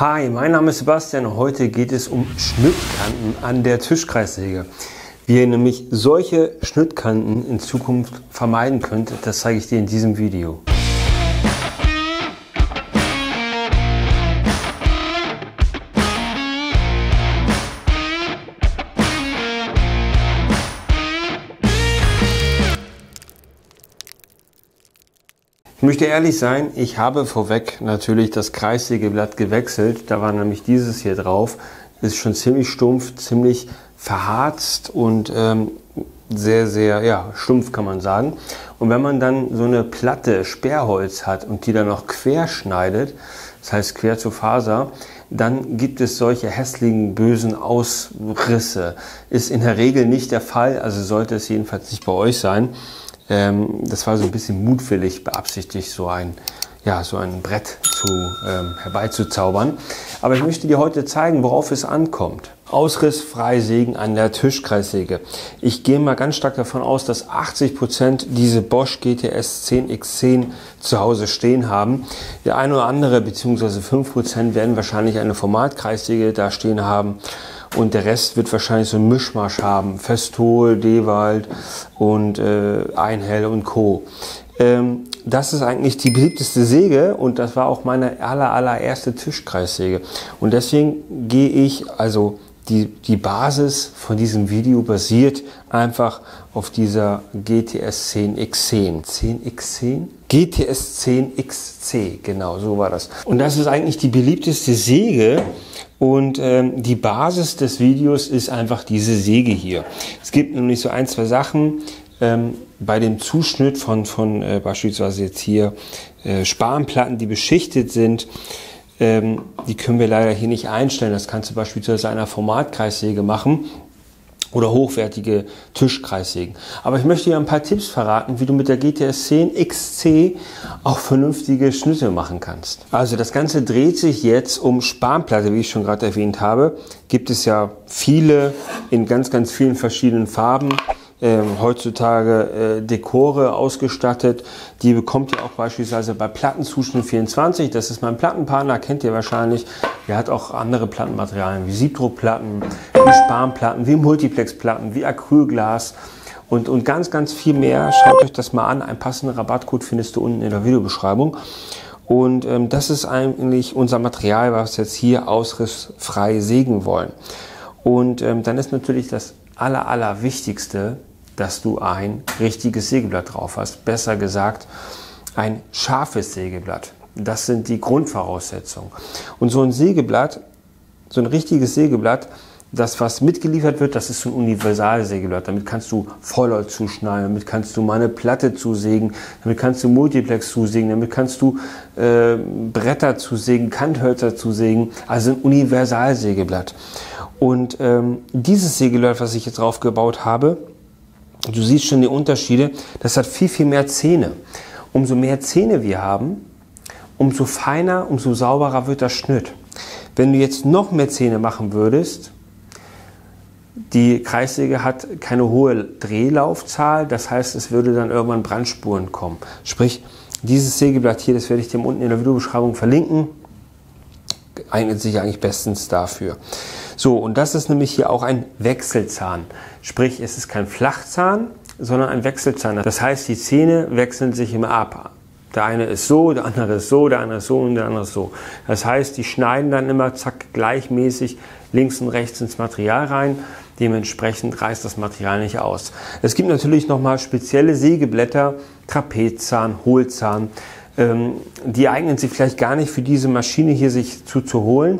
Hi, mein Name ist Sebastian heute geht es um Schnittkanten an der Tischkreissäge. Wie ihr nämlich solche Schnittkanten in Zukunft vermeiden könnt, das zeige ich dir in diesem Video. Ich möchte ehrlich sein, ich habe vorweg natürlich das Kreissägeblatt gewechselt. Da war nämlich dieses hier drauf. Ist schon ziemlich stumpf, ziemlich verharzt und ähm, sehr, sehr ja, stumpf kann man sagen. Und wenn man dann so eine Platte Sperrholz hat und die dann noch quer schneidet, das heißt quer zur Faser, dann gibt es solche hässlichen, bösen Ausrisse. Ist in der Regel nicht der Fall, also sollte es jedenfalls nicht bei euch sein. Ähm, das war so ein bisschen mutwillig beabsichtigt, so ein, ja, so ein Brett zu, ähm, herbeizuzaubern. Aber ich möchte dir heute zeigen, worauf es ankommt. Ausrissfrei sägen an der Tischkreissäge. Ich gehe mal ganz stark davon aus, dass 80 Prozent diese Bosch GTS 10X10 zu Hause stehen haben. Der eine oder andere, beziehungsweise 5% werden wahrscheinlich eine Formatkreissäge da stehen haben und der Rest wird wahrscheinlich so ein Mischmasch haben. Festol, Dewald und äh, Einhell und Co. Ähm, das ist eigentlich die beliebteste Säge und das war auch meine aller, allererste Tischkreissäge. Und deswegen gehe ich, also die, die Basis von diesem Video basiert einfach auf dieser GTS 10X10. 10X10? GTS 10XC, genau, so war das. Und das ist eigentlich die beliebteste Säge und ähm, die Basis des Videos ist einfach diese Säge hier. Es gibt nämlich so ein, zwei Sachen ähm, bei dem Zuschnitt von, von äh, beispielsweise jetzt hier äh, Spanplatten, die beschichtet sind. Ähm, die können wir leider hier nicht einstellen. Das kannst du beispielsweise einer Formatkreissäge machen oder hochwertige Tischkreissägen. Aber ich möchte dir ein paar Tipps verraten, wie du mit der GTS 10 XC auch vernünftige Schnitte machen kannst. Also das Ganze dreht sich jetzt um Spanplatte, wie ich schon gerade erwähnt habe. Gibt es ja viele in ganz, ganz vielen verschiedenen Farben ähm, heutzutage äh, Dekore ausgestattet. Die bekommt ihr auch beispielsweise bei Plattenzuschnitt 24. Das ist mein Plattenpartner, kennt ihr wahrscheinlich. Der hat auch andere Plattenmaterialien wie Siebdruckplatten, wie Spanplatten, wie Multiplexplatten, wie Acrylglas und, und ganz, ganz viel mehr. Schaut euch das mal an. Ein passender Rabattcode findest du unten in der Videobeschreibung. Und ähm, das ist eigentlich unser Material, was wir jetzt hier ausrissfrei sägen wollen. Und ähm, dann ist natürlich das aller, aller Wichtigste, dass du ein richtiges Sägeblatt drauf hast. Besser gesagt, ein scharfes Sägeblatt. Das sind die Grundvoraussetzungen. Und so ein Sägeblatt, so ein richtiges Sägeblatt, das, was mitgeliefert wird, das ist so ein Universalsägeblatt. Damit kannst du Vollholz zuschneiden, damit kannst du mal eine Platte zusägen, damit kannst du Multiplex zusägen, damit kannst du äh, Bretter zusägen, Kanthölzer zusägen. Also ein Universalsägeblatt. Und ähm, dieses Sägeblatt, was ich jetzt drauf gebaut habe, Du siehst schon die Unterschiede. Das hat viel, viel mehr Zähne. Umso mehr Zähne wir haben, umso feiner, umso sauberer wird das Schnitt. Wenn du jetzt noch mehr Zähne machen würdest, die Kreissäge hat keine hohe Drehlaufzahl, das heißt, es würde dann irgendwann Brandspuren kommen. Sprich, dieses Sägeblatt hier, das werde ich dir unten in der Videobeschreibung verlinken, eignet sich eigentlich bestens dafür. So, und das ist nämlich hier auch ein Wechselzahn. Sprich, es ist kein Flachzahn, sondern ein Wechselzahn. Das heißt, die Zähne wechseln sich immer ab. Der eine ist so, der andere ist so, der andere ist so und der andere ist so. Das heißt, die schneiden dann immer zack gleichmäßig links und rechts ins Material rein. Dementsprechend reißt das Material nicht aus. Es gibt natürlich nochmal spezielle Sägeblätter, Trapezzahn, Hohlzahn. Ähm, die eignen sich vielleicht gar nicht für diese Maschine hier sich zuzuholen,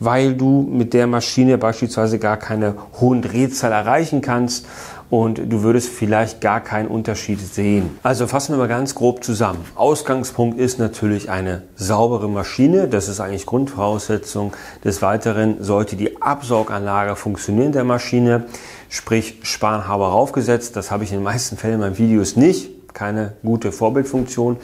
weil du mit der Maschine beispielsweise gar keine hohen Drehzahl erreichen kannst und du würdest vielleicht gar keinen Unterschied sehen. Also fassen wir mal ganz grob zusammen. Ausgangspunkt ist natürlich eine saubere Maschine, das ist eigentlich Grundvoraussetzung. Des Weiteren sollte die Absauganlage funktionieren der Maschine, sprich Spanhaber raufgesetzt. Das habe ich in den meisten Fällen in meinen Videos nicht, keine gute Vorbildfunktion.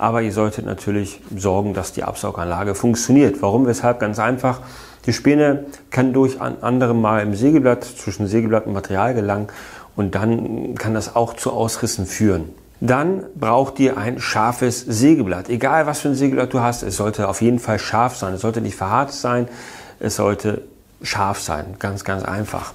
Aber ihr solltet natürlich sorgen, dass die Absauganlage funktioniert. Warum? Weshalb? Ganz einfach. Die Späne kann durch anderem mal im Sägeblatt, zwischen Sägeblatt und Material gelangen und dann kann das auch zu Ausrissen führen. Dann braucht ihr ein scharfes Sägeblatt. Egal was für ein Sägeblatt du hast, es sollte auf jeden Fall scharf sein. Es sollte nicht verharzt sein, es sollte scharf sein. Ganz, ganz einfach.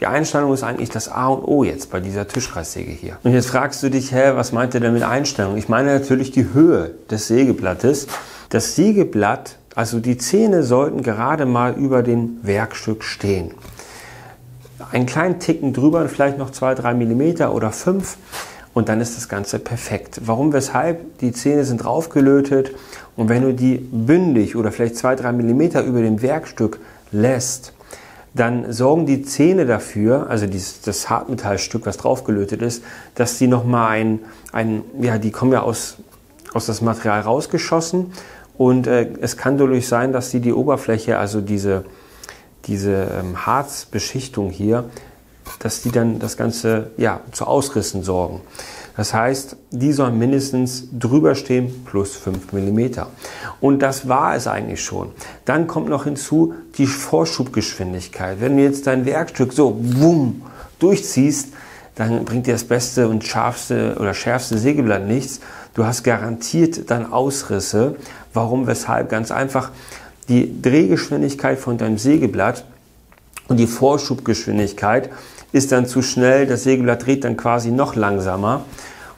Die Einstellung ist eigentlich das A und O jetzt bei dieser Tischkreissäge hier. Und jetzt fragst du dich, hä, was meint er denn mit Einstellung? Ich meine natürlich die Höhe des Sägeblattes. Das Sägeblatt, also die Zähne sollten gerade mal über dem Werkstück stehen. Einen kleinen Ticken drüber, vielleicht noch zwei, drei Millimeter oder fünf und dann ist das Ganze perfekt. Warum, weshalb? Die Zähne sind draufgelötet und wenn du die bündig oder vielleicht zwei, drei Millimeter über dem Werkstück lässt, dann sorgen die Zähne dafür, also dieses, das Hartmetallstück, was draufgelötet ist, dass die nochmal ein, ein, ja, die kommen ja aus, aus das Material rausgeschossen und äh, es kann dadurch sein, dass die die Oberfläche, also diese, diese ähm, Harzbeschichtung hier, dass die dann das Ganze ja, zu Ausrissen sorgen. Das heißt, die sollen mindestens drüber stehen plus 5 mm. Und das war es eigentlich schon. Dann kommt noch hinzu die Vorschubgeschwindigkeit. Wenn du jetzt dein Werkstück so wumm durchziehst, dann bringt dir das beste und scharfste oder schärfste Sägeblatt nichts. Du hast garantiert dann Ausrisse. Warum, weshalb? Ganz einfach, die Drehgeschwindigkeit von deinem Sägeblatt und die Vorschubgeschwindigkeit ist dann zu schnell, das Sägeblatt dreht dann quasi noch langsamer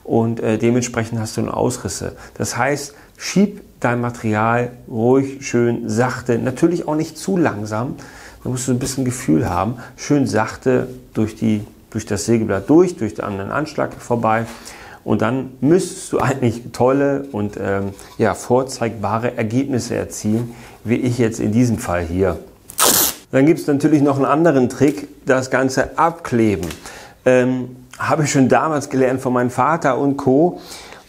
und äh, dementsprechend hast du Ausrisse. Das heißt, schieb dein Material ruhig, schön, sachte, natürlich auch nicht zu langsam, da musst du ein bisschen Gefühl haben, schön sachte durch, die, durch das Sägeblatt durch, durch den anderen Anschlag vorbei und dann müsstest du eigentlich tolle und ähm, ja, vorzeigbare Ergebnisse erzielen, wie ich jetzt in diesem Fall hier. Dann gibt es natürlich noch einen anderen Trick, das Ganze abkleben. Ähm, Habe ich schon damals gelernt von meinem Vater und Co.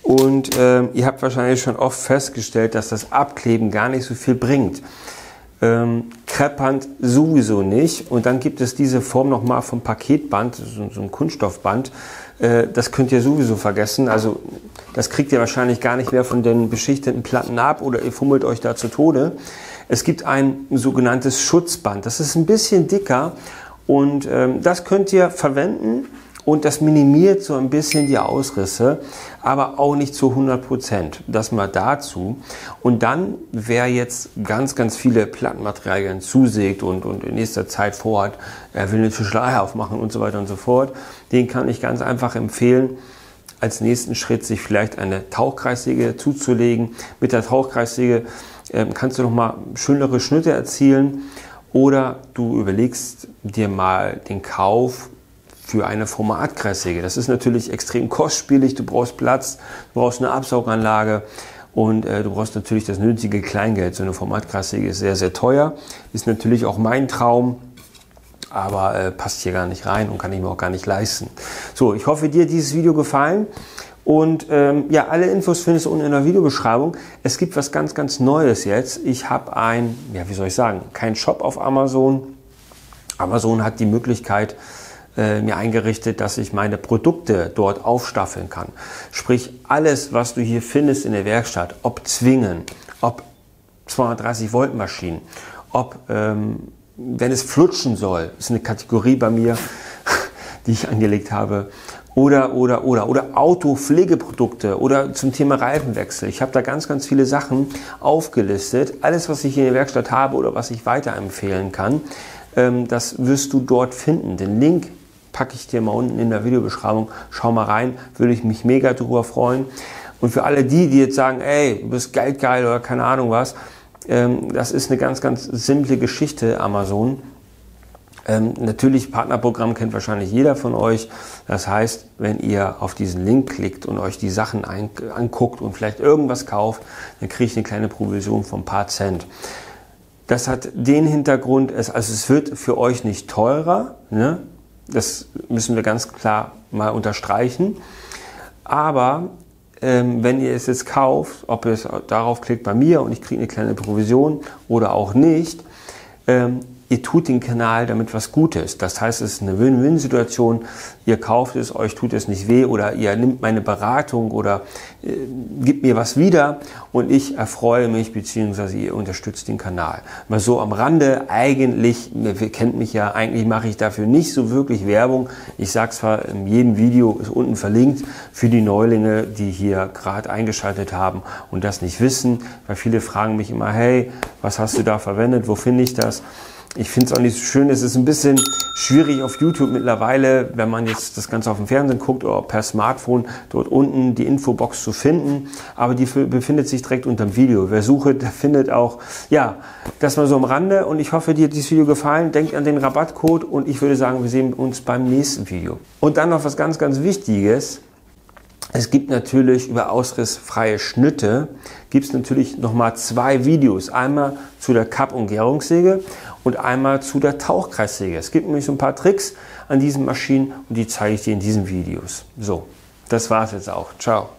Und ähm, ihr habt wahrscheinlich schon oft festgestellt, dass das Abkleben gar nicht so viel bringt. Ähm, Kreppband sowieso nicht. Und dann gibt es diese Form nochmal vom Paketband, so, so ein Kunststoffband. Äh, das könnt ihr sowieso vergessen. Also das kriegt ihr wahrscheinlich gar nicht mehr von den beschichteten Platten ab oder ihr fummelt euch da zu Tode. Es gibt ein sogenanntes Schutzband. Das ist ein bisschen dicker und ähm, das könnt ihr verwenden und das minimiert so ein bisschen die Ausrisse, aber auch nicht zu 100 Prozent. Das mal dazu. Und dann, wer jetzt ganz, ganz viele Plattenmaterialien zusägt und, und in nächster Zeit vorhat, er will eine Tischlerei aufmachen und so weiter und so fort, den kann ich ganz einfach empfehlen, als nächsten Schritt sich vielleicht eine Tauchkreissäge zuzulegen. Mit der Tauchkreissäge ähm, kannst du noch mal schönere Schnitte erzielen oder du überlegst dir mal den Kauf für eine Formatkreissäge. Das ist natürlich extrem kostspielig. Du brauchst Platz, du brauchst eine Absauganlage und äh, du brauchst natürlich das nötige Kleingeld. So eine Formatkreissäge ist sehr, sehr teuer. Ist natürlich auch mein Traum, aber äh, passt hier gar nicht rein und kann ich mir auch gar nicht leisten. So, ich hoffe, dir hat dieses Video gefallen. Und ähm, ja, alle Infos findest du unten in der Videobeschreibung. Es gibt was ganz, ganz Neues jetzt. Ich habe ein, ja, wie soll ich sagen, kein Shop auf Amazon. Amazon hat die Möglichkeit äh, mir eingerichtet, dass ich meine Produkte dort aufstaffeln kann. Sprich, alles, was du hier findest in der Werkstatt, ob Zwingen, ob 230 Volt Maschinen, ob ähm, wenn es flutschen soll, ist eine Kategorie bei mir, die ich angelegt habe, oder, oder, oder, oder Autopflegeprodukte oder zum Thema Reifenwechsel. Ich habe da ganz, ganz viele Sachen aufgelistet. Alles, was ich in der Werkstatt habe oder was ich weiterempfehlen kann, ähm, das wirst du dort finden. Den Link packe ich dir mal unten in der Videobeschreibung. Schau mal rein, würde ich mich mega darüber freuen. Und für alle die, die jetzt sagen, ey, du bist geldgeil oder keine Ahnung was, ähm, das ist eine ganz, ganz simple Geschichte, Amazon. Ähm, natürlich, Partnerprogramm kennt wahrscheinlich jeder von euch. Das heißt, wenn ihr auf diesen Link klickt und euch die Sachen anguckt und vielleicht irgendwas kauft, dann kriegt ihr eine kleine Provision von ein paar Cent. Das hat den Hintergrund, es, also es wird für euch nicht teurer, ne? das müssen wir ganz klar mal unterstreichen. Aber ähm, wenn ihr es jetzt kauft, ob ihr es darauf klickt bei mir und ich kriege eine kleine Provision oder auch nicht, ähm, ihr tut den Kanal damit was Gutes. Das heißt, es ist eine Win-Win-Situation. Ihr kauft es, euch tut es nicht weh oder ihr nimmt meine Beratung oder äh, gibt mir was wieder und ich erfreue mich beziehungsweise ihr unterstützt den Kanal. Mal so am Rande, eigentlich, ihr kennt mich ja, eigentlich mache ich dafür nicht so wirklich Werbung. Ich sage zwar, in jedem Video ist unten verlinkt für die Neulinge, die hier gerade eingeschaltet haben und das nicht wissen, weil viele fragen mich immer, hey, was hast du da verwendet, wo finde ich das? Ich finde es auch nicht so schön. Es ist ein bisschen schwierig auf YouTube mittlerweile, wenn man jetzt das Ganze auf dem Fernsehen guckt oder per Smartphone, dort unten die Infobox zu finden. Aber die befindet sich direkt unter dem Video. Wer sucht, der findet auch, ja, das mal so am Rande. Und ich hoffe, dir hat dieses Video gefallen. Denkt an den Rabattcode und ich würde sagen, wir sehen uns beim nächsten Video. Und dann noch was ganz, ganz Wichtiges. Es gibt natürlich über ausrissfreie Schnitte, gibt es natürlich nochmal zwei Videos. Einmal zu der Kapp- und Gärungssäge und einmal zu der Tauchkreissäge. Es gibt nämlich so ein paar Tricks an diesen Maschinen und die zeige ich dir in diesen Videos. So, das war's jetzt auch. Ciao.